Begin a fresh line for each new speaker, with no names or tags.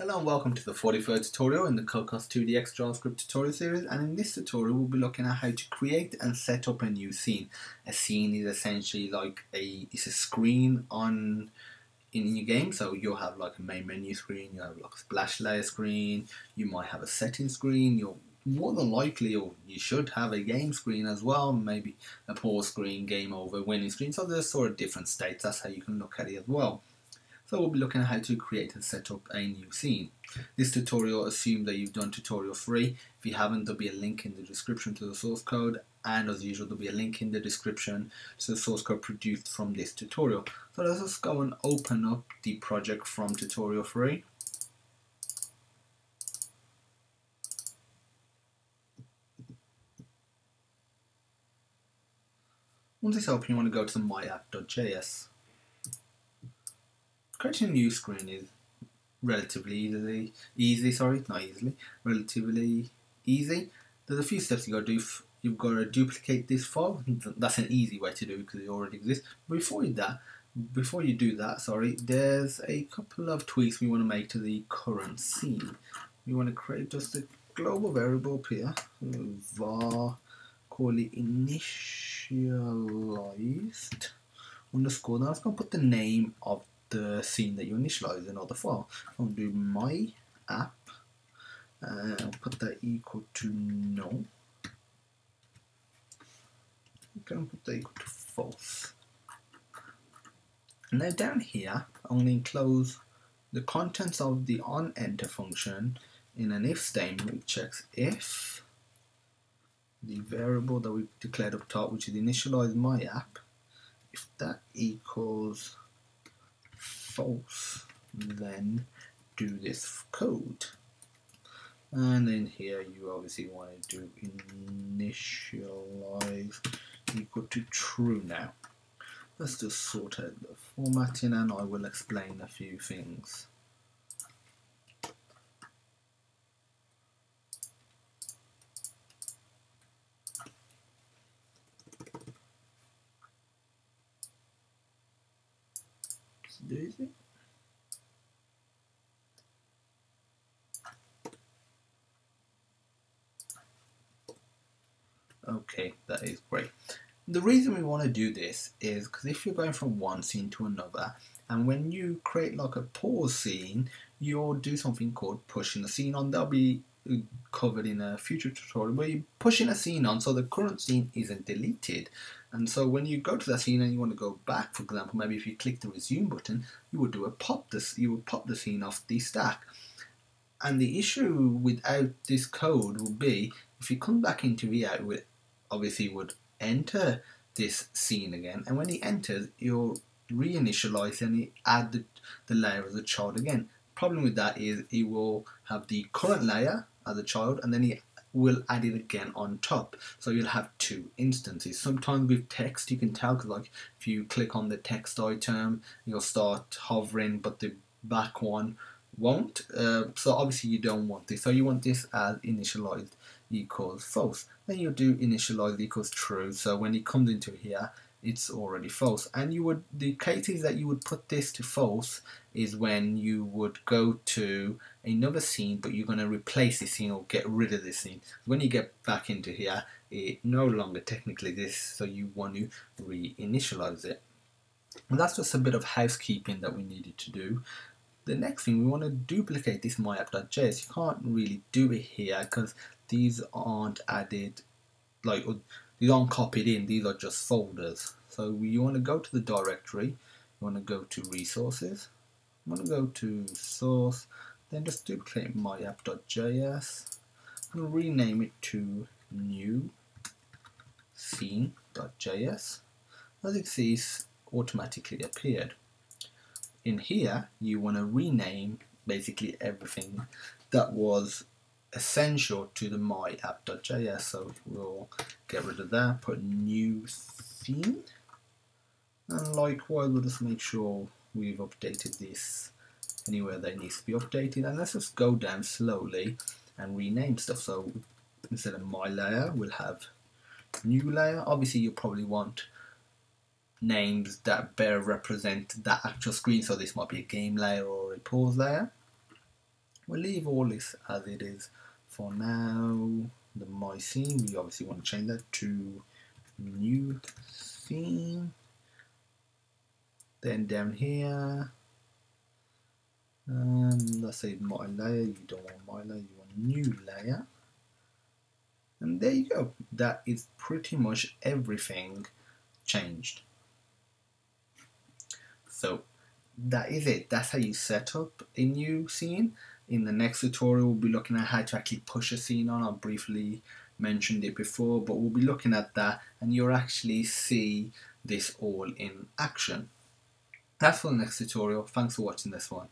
Hello and welcome to the 43rd tutorial in the Cocos2d-x JavaScript tutorial series and in this tutorial we'll be looking at how to create and set up a new scene. A scene is essentially like a it's a screen on in your game so you'll have like a main menu screen, you have like a splash layer screen, you might have a setting screen, you'll more than likely or you should have a game screen as well, maybe a pause screen, game over, winning screen, so there's sort of different states, that's how you can look at it as well. So we'll be looking at how to create and set up a new scene. This tutorial assumes that you've done tutorial 3. If you haven't, there'll be a link in the description to the source code and as usual there'll be a link in the description to the source code produced from this tutorial. So let's just go and open up the project from tutorial 3. Once it's open, you want to go to myapp.js. Creating a new screen is relatively easy, easy, sorry, not easily, relatively easy. There's a few steps you got to do. You've got to duplicate this file. That's an easy way to do it because it already exists. Before you that, before you do that, sorry, there's a couple of tweaks we want to make to the current scene. We want to create just a global variable up here, var, call it initialized underscore. Now going to put the name of the scene that you initialize in the file. I'll do my app, uh, I'll put that equal to no. I'm going to put that equal to false. Now down here, I'm going to enclose the contents of the on enter function in an if statement which checks if the variable that we declared up top, which is initialize my app, if that equals false. Then do this code. And then here you obviously want to do initialize equal to true now. Let's just sort out the formatting and I will explain a few things Okay, that is great. The reason we want to do this is because if you're going from one scene to another, and when you create like a pause scene, you'll do something called pushing the scene on. That'll be covered in a future tutorial where you're pushing a scene on so the current scene isn't deleted. And so when you go to that scene and you want to go back for example maybe if you click the resume button you would do a pop this you would pop the scene off the stack. And the issue without this code will be if you come back into here with obviously would enter this scene again. And when he enters you'll reinitialize and add the, the layer as a child again. Problem with that is he will have the current layer as a child and then he will add it again on top. So you'll have two instances. Sometimes with text you can tell because like if you click on the text item you'll start hovering but the back one won't. Uh, so obviously you don't want this. So you want this as initialized equals false. Then you'll do initialized equals true. So when it comes into here it's already false. And you would the cases that you would put this to false is when you would go to another scene, but you're going to replace this scene or get rid of this scene. When you get back into here, it no longer technically this, so you want to reinitialize it. And that's just a bit of housekeeping that we needed to do. The next thing, we want to duplicate this myapp.js. You can't really do it here because these aren't added, like these aren't copied in, these are just folders. So you want to go to the directory, you want to go to resources, you want to go to source, then just duplicate myapp.js and rename it to new scene.js. As you see, it's automatically appeared. In here, you want to rename basically everything that was essential to the my app.js. So we'll get rid of that, put new theme. And likewise, we'll just make sure we've updated this anywhere that needs to be updated. And let's just go down slowly and rename stuff. So instead of my layer, we'll have new layer. Obviously, you'll probably want names that better represent that actual screen. So this might be a game layer or a pause layer. We'll leave all this as it is for now. The my scene, we obviously want to change that to new scene. Then down here, say my layer, you don't want my layer, you want new layer. And there you go. That is pretty much everything changed. So that is it. That's how you set up a new scene. In the next tutorial, we'll be looking at how to actually push a scene on. I briefly mentioned it before, but we'll be looking at that and you'll actually see this all in action. That's for the next tutorial. Thanks for watching this one.